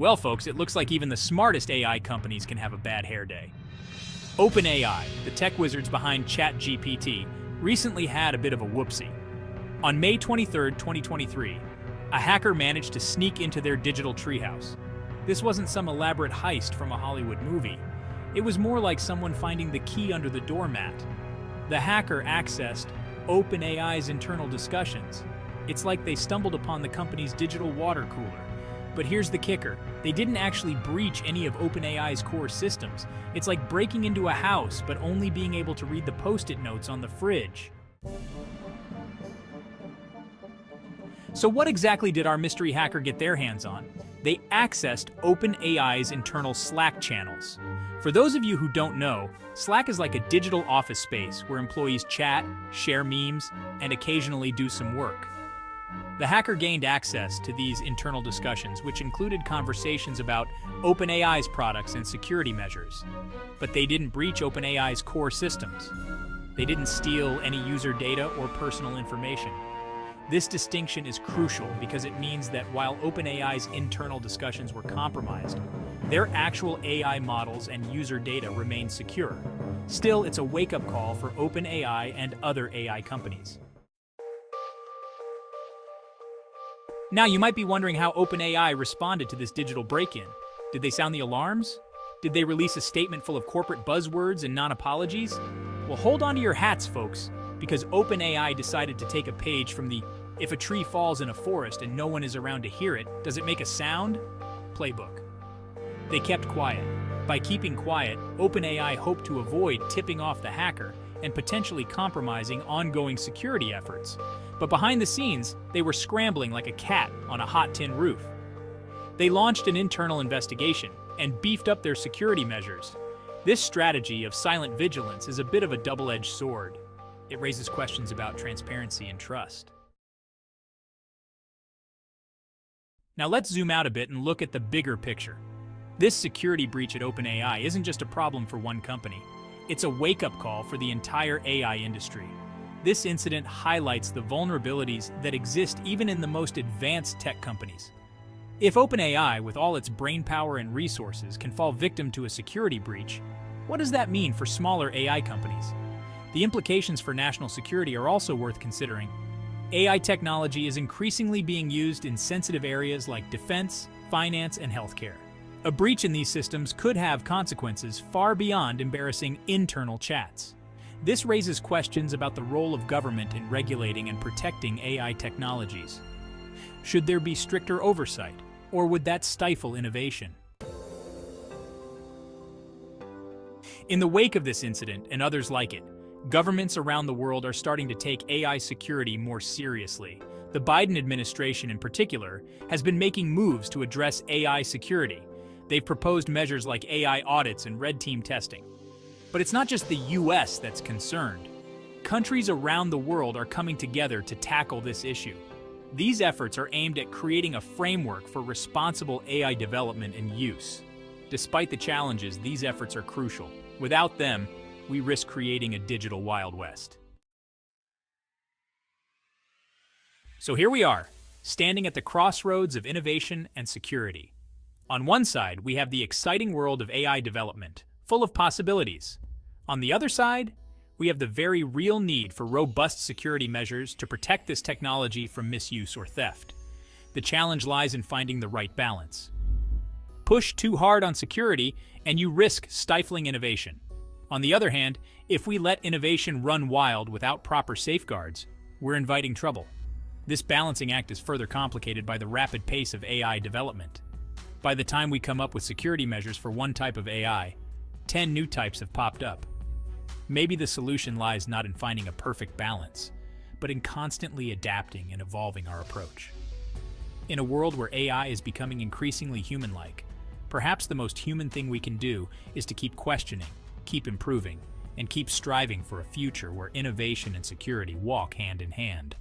Well, folks, it looks like even the smartest AI companies can have a bad hair day. OpenAI, the tech wizards behind ChatGPT, recently had a bit of a whoopsie. On May 23, 2023, a hacker managed to sneak into their digital treehouse. This wasn't some elaborate heist from a Hollywood movie. It was more like someone finding the key under the doormat. The hacker accessed OpenAI's internal discussions. It's like they stumbled upon the company's digital water cooler. But here's the kicker. They didn't actually breach any of OpenAI's core systems. It's like breaking into a house, but only being able to read the post-it notes on the fridge. So what exactly did our mystery hacker get their hands on? They accessed OpenAI's internal Slack channels. For those of you who don't know, Slack is like a digital office space where employees chat, share memes, and occasionally do some work. The hacker gained access to these internal discussions, which included conversations about OpenAI's products and security measures. But they didn't breach OpenAI's core systems. They didn't steal any user data or personal information. This distinction is crucial because it means that while OpenAI's internal discussions were compromised, their actual AI models and user data remain secure. Still, it's a wake-up call for OpenAI and other AI companies. Now, you might be wondering how OpenAI responded to this digital break-in. Did they sound the alarms? Did they release a statement full of corporate buzzwords and non-apologies? Well, hold on to your hats, folks, because OpenAI decided to take a page from the if a tree falls in a forest and no one is around to hear it, does it make a sound? Playbook. They kept quiet. By keeping quiet, OpenAI hoped to avoid tipping off the hacker and potentially compromising ongoing security efforts. But behind the scenes, they were scrambling like a cat on a hot tin roof. They launched an internal investigation and beefed up their security measures. This strategy of silent vigilance is a bit of a double-edged sword. It raises questions about transparency and trust. Now let's zoom out a bit and look at the bigger picture. This security breach at OpenAI isn't just a problem for one company. It's a wake-up call for the entire AI industry. This incident highlights the vulnerabilities that exist even in the most advanced tech companies. If OpenAI, with all its brainpower and resources, can fall victim to a security breach, what does that mean for smaller AI companies? The implications for national security are also worth considering. AI technology is increasingly being used in sensitive areas like defense, finance, and healthcare. A breach in these systems could have consequences far beyond embarrassing internal chats. This raises questions about the role of government in regulating and protecting AI technologies. Should there be stricter oversight, or would that stifle innovation? In the wake of this incident and others like it, Governments around the world are starting to take AI security more seriously. The Biden administration, in particular, has been making moves to address AI security. They've proposed measures like AI audits and red team testing. But it's not just the US that's concerned. Countries around the world are coming together to tackle this issue. These efforts are aimed at creating a framework for responsible AI development and use. Despite the challenges, these efforts are crucial. Without them, we risk creating a digital Wild West. So here we are, standing at the crossroads of innovation and security. On one side, we have the exciting world of AI development, full of possibilities. On the other side, we have the very real need for robust security measures to protect this technology from misuse or theft. The challenge lies in finding the right balance. Push too hard on security, and you risk stifling innovation. On the other hand, if we let innovation run wild without proper safeguards, we're inviting trouble. This balancing act is further complicated by the rapid pace of AI development. By the time we come up with security measures for one type of AI, 10 new types have popped up. Maybe the solution lies not in finding a perfect balance, but in constantly adapting and evolving our approach. In a world where AI is becoming increasingly human-like, perhaps the most human thing we can do is to keep questioning, keep improving, and keep striving for a future where innovation and security walk hand in hand.